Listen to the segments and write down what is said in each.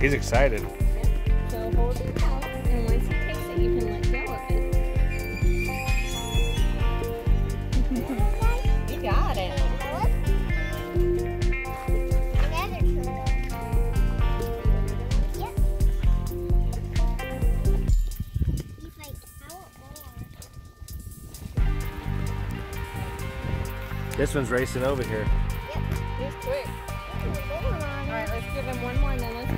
He's excited. You got it. Yep. This one's racing over here. He's quick. All right, let's give him one more, and then let's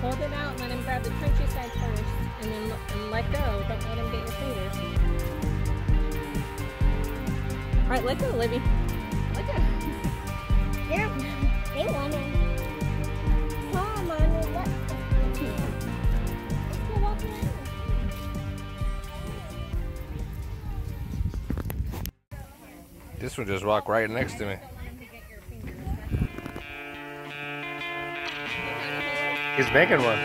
Hold it out, and let him grab the crunchy side first, and then and let go. Don't let him get your fingers. All right, let go, Libby. Let go. They're, they want around. This one just walked right next to me. He's making one.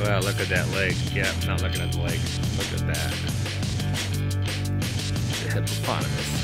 Well, look at that leg. Yeah, not looking at the leg. Look at that. The hippopotamus.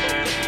Podcast.